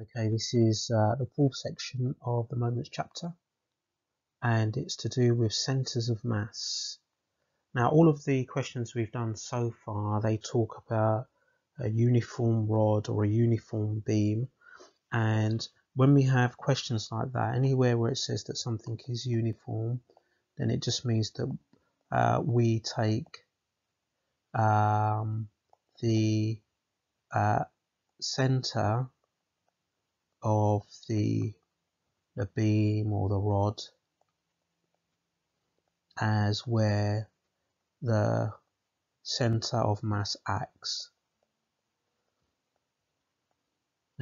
Okay, this is uh, the fourth section of the Moments chapter, and it's to do with centres of mass. Now, all of the questions we've done so far, they talk about a uniform rod or a uniform beam, and when we have questions like that, anywhere where it says that something is uniform, then it just means that uh, we take um, the uh, center of the the beam or the rod as where the center of mass acts.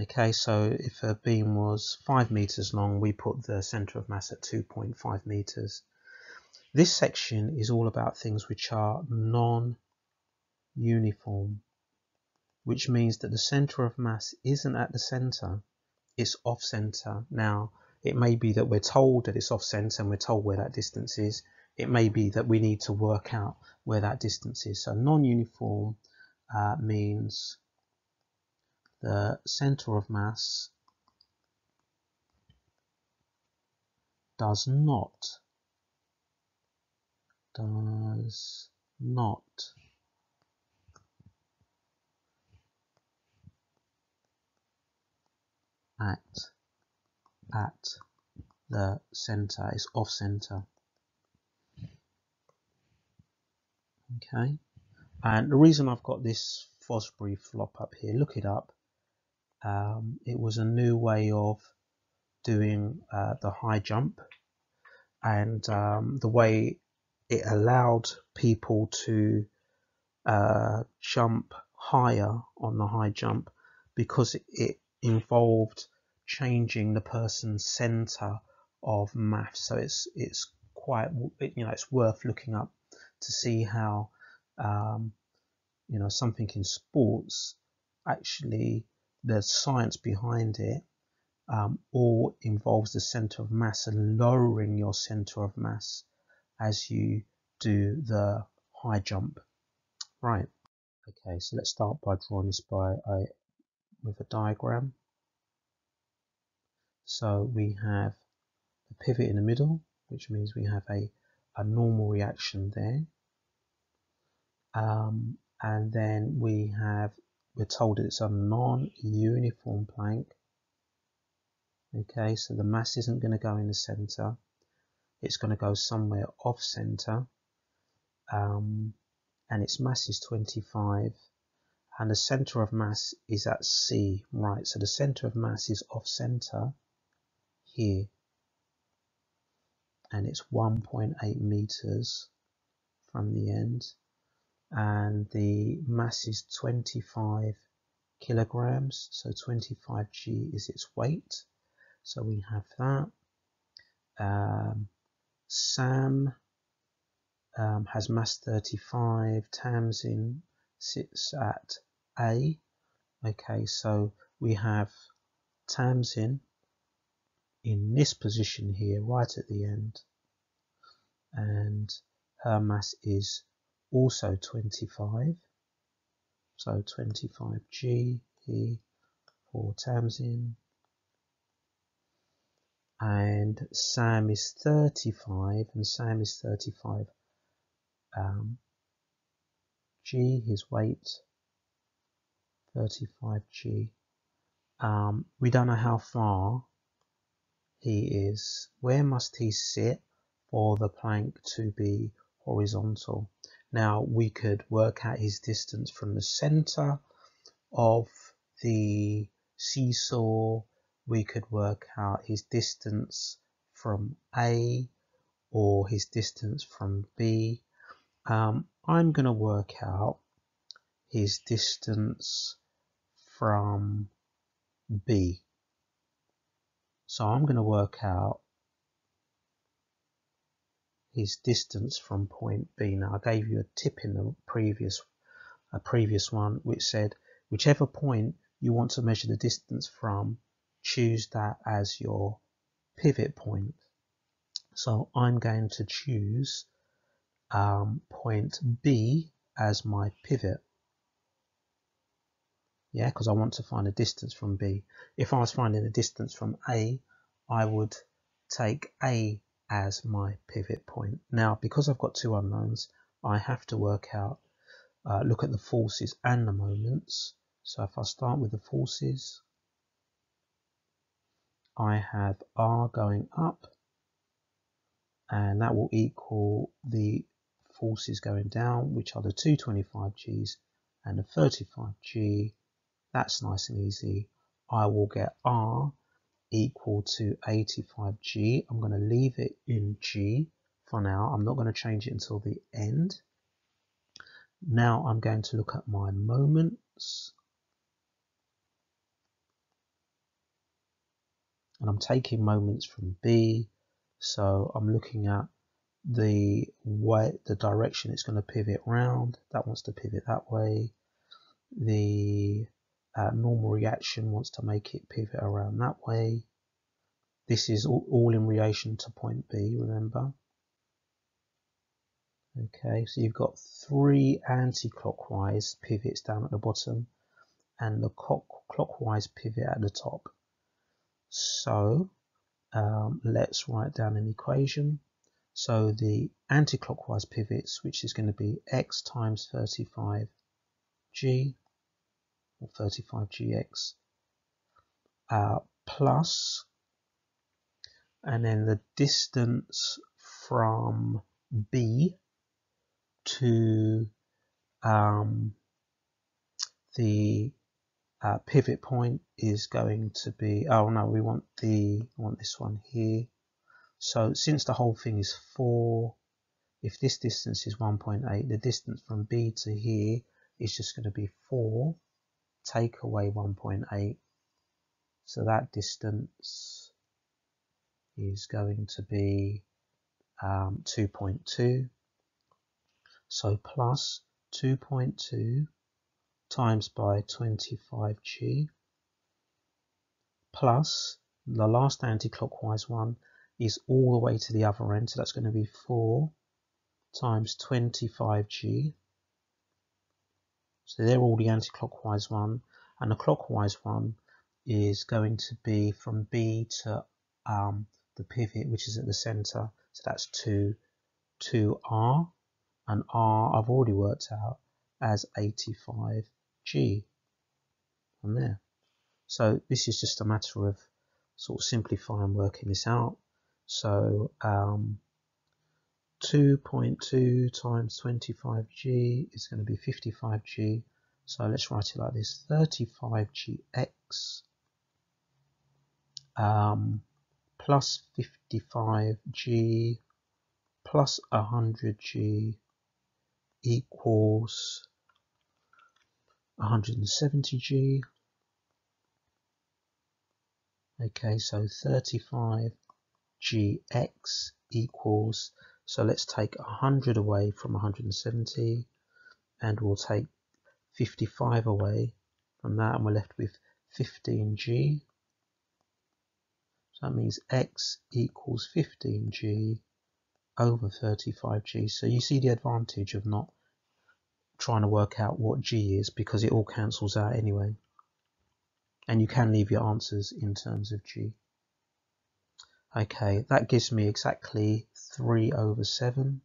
Okay, so if a beam was 5 meters long, we put the center of mass at 2.5 meters. This section is all about things which are non-uniform, which means that the center of mass isn't at the center, it's off center. Now, it may be that we're told that it's off center and we're told where that distance is. It may be that we need to work out where that distance is. So non-uniform uh, means the center of mass does not does not act at the center, it's off center. Okay, and the reason I've got this Fosbury flop up here, look it up. Um, it was a new way of doing uh, the high jump, and um, the way it allowed people to uh, jump higher on the high jump because it involved changing the person's center of mass. So it's it's quite you know it's worth looking up to see how um, you know something in sports actually the science behind it um, all involves the center of mass and lowering your center of mass as you do the high jump. Right. Okay, so let's start by drawing this by a with a diagram. So we have a pivot in the middle, which means we have a, a normal reaction there. Um, and then we have, we're told it's a non-uniform plank. Okay, so the mass isn't going to go in the center. It's going to go somewhere off center. Um, and its mass is 25 and the center of mass is at C, right? So the center of mass is off center here, and it's 1.8 meters from the end, and the mass is 25 kilograms, so 25 g is its weight. So we have that. Um, Sam um, has mass 35, Tamsin sits at a. Okay, so we have Tamsin in this position here, right at the end. And her mass is also 25. So 25G here for Tamsin. And Sam is 35, and Sam is 35 um, G, his weight 35G. Um, we don't know how far he is. Where must he sit for the plank to be horizontal? Now we could work out his distance from the center of the seesaw. We could work out his distance from A or his distance from B. Um, I'm going to work out his distance from B. So I'm going to work out his distance from point B. Now I gave you a tip in the previous a previous one which said whichever point you want to measure the distance from, choose that as your pivot point. So I'm going to choose um, point B as my pivot. Yeah, because I want to find a distance from B. If I was finding a distance from A, I would take A as my pivot point. Now, because I've got two unknowns, I have to work out, uh, look at the forces and the moments. So if I start with the forces, I have R going up, and that will equal the forces going down, which are the 225Gs and the 35G. That's nice and easy. I will get R equal to 85G. I'm going to leave it in G for now. I'm not going to change it until the end. Now I'm going to look at my moments. And I'm taking moments from B. So I'm looking at the way, the direction it's going to pivot round. That wants to pivot that way. The uh, normal reaction wants to make it pivot around that way. This is all, all in relation to point B, remember? Okay, so you've got three anti-clockwise pivots down at the bottom and the clockwise pivot at the top. So um, let's write down an equation. So the anti-clockwise pivots, which is going to be x times 35g or 35gx uh, plus and then the distance from B to um, the uh, pivot point is going to be oh no we want the we want this one here. So since the whole thing is 4 if this distance is 1.8 the distance from B to here is just going to be 4 take away 1.8 so that distance is going to be um, 2.2 so plus 2.2 times by 25g plus the last anti-clockwise one is all the way to the other end. So that's going to be 4 times 25g so they're all the anti-clockwise one and the clockwise one is going to be from B to um, the pivot which is at the center so that's 2 2r and R I've already worked out as 85G on there. So this is just a matter of sort of simplifying working this out. So um, 2.2 times 25G is going to be 55G. So let's write it like this, 35GX um, plus 55G plus 100G equals 170G. Okay, so 35GX equals, so let's take 100 away from 170 and we'll take 55 away from that and we're left with 15G. So that means X equals 15G over 35G. So you see the advantage of not trying to work out what G is because it all cancels out anyway. And you can leave your answers in terms of G. Okay, that gives me exactly 3 over 7.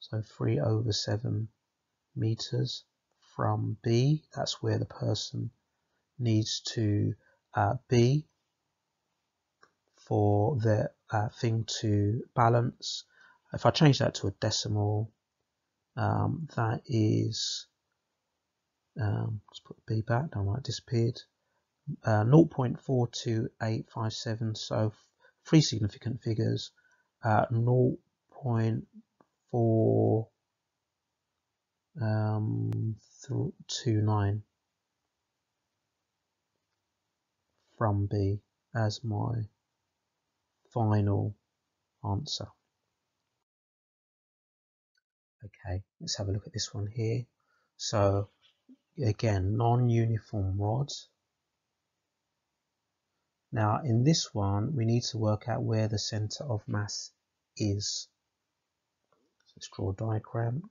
So 3 over 7 meters from B. That's where the person needs to uh, be for the uh, thing to balance. If I change that to a decimal, um, that is, um, let's put B back, know it disappeared, uh, 0.42857, so three significant figures, uh, 0.429 um, from B as my final answer. Okay, let's have a look at this one here. So again, non-uniform rods. Now in this one, we need to work out where the center of mass is. So let's draw a diagram.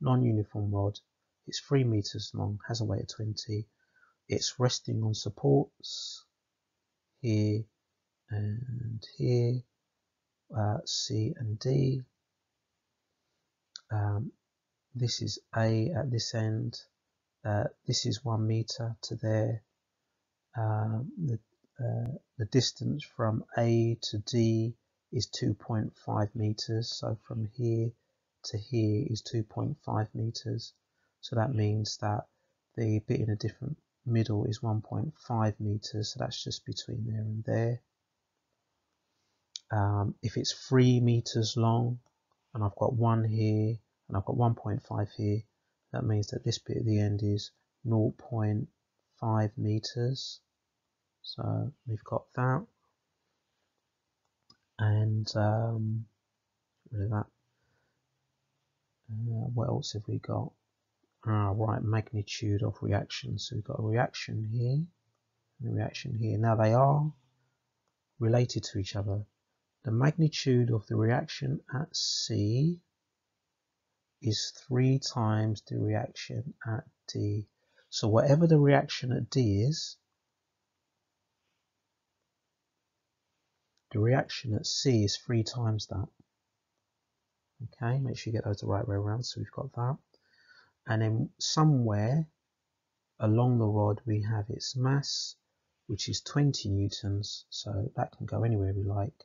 Non-uniform rod. It's 3 meters long, has a weight of 20. It's resting on supports here and here, uh, C and D. Um, this is A at this end. Uh, this is one meter to there. Um, the, uh, the distance from A to D is 2.5 meters. So from here to here is 2.5 meters. So that means that the bit in a different middle is 1.5 meters. So that's just between there and there. Um, if it's three meters long and I've got one here and I've got 1.5 here, that means that this bit at the end is 0.5 meters. So we've got that. And um, that. Uh, what else have we got? Ah, right, magnitude of reaction. So we've got a reaction here and a reaction here. Now they are related to each other. The magnitude of the reaction at C is three times the reaction at D. So whatever the reaction at D is, the reaction at C is three times that. Okay, make sure you get those the right way around. So we've got that. And then somewhere along the rod we have its mass, which is 20 newtons. So that can go anywhere we like.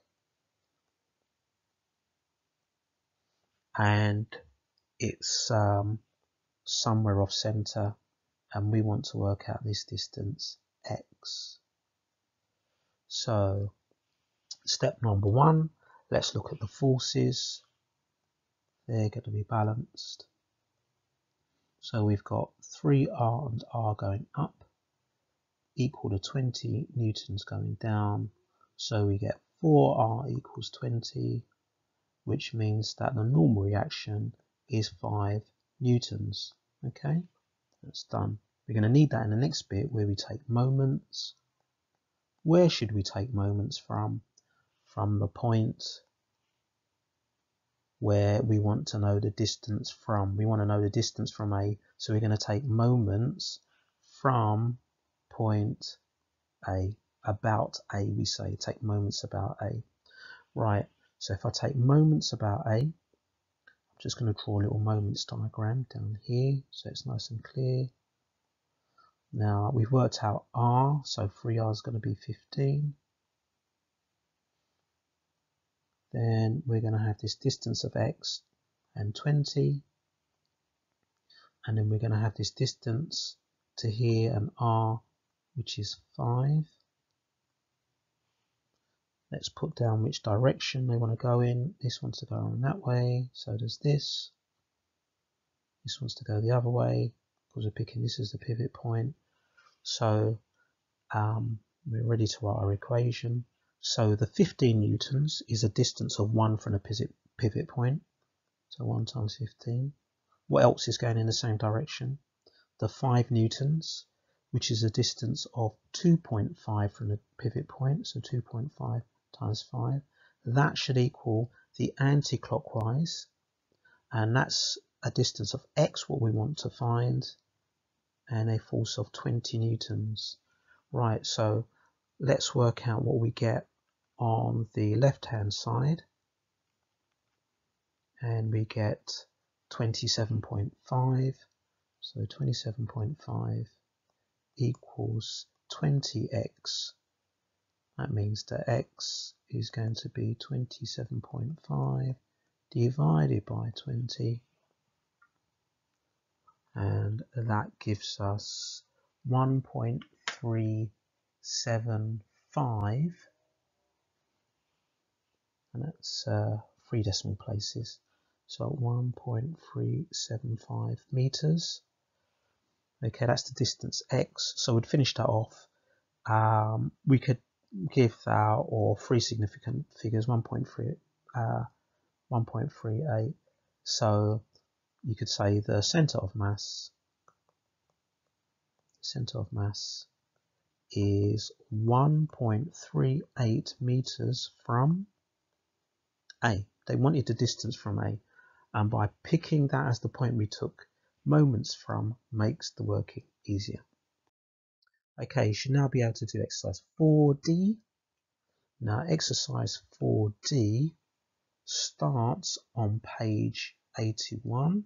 And it's um, somewhere off center and we want to work out this distance x. So step number one, let's look at the forces. They're going to be balanced. So we've got 3R and R going up equal to 20 newtons going down. So we get 4R equals 20, which means that the normal reaction is 5 newtons. Okay, that's done. We're going to need that in the next bit where we take moments. Where should we take moments from? From the point where we want to know the distance from. We want to know the distance from A. So we're going to take moments from point A. About A, we say. Take moments about A. Right, so if I take moments about A, I'm just going to draw a little moments diagram down here so it's nice and clear. Now we've worked out R, so 3R is going to be 15. Then we're going to have this distance of X and 20. And then we're going to have this distance to here and R, which is 5. Let's put down which direction they want to go in. This wants to go on that way, so does this. This wants to go the other way because we're picking this as the pivot point. So um, we're ready to write our equation. So the 15 newtons is a distance of 1 from the pivot, point. So 1 times 15. What else is going in the same direction? The 5 newtons, which is a distance of 2.5 from the pivot point. So 2.5 times 5. That should equal the anti-clockwise, and that's a distance of x, what we want to find, and a force of 20 newtons. Right, so let's work out what we get on the left-hand side. And we get 27.5. So 27.5 equals 20x that means that x is going to be 27.5 divided by 20 and that gives us 1.375 and that's uh, three decimal places. So 1.375 meters. Okay that's the distance x. So we'd finish that off. Um, we could give that or three significant figures 1.3 uh, 1.38 so you could say the center of mass center of mass is 1.38 meters from A. They wanted the distance from A and by picking that as the point we took moments from makes the working easier. Okay, you should now be able to do exercise 4D. Now exercise 4D starts on page 81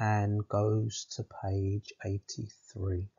and goes to page 83.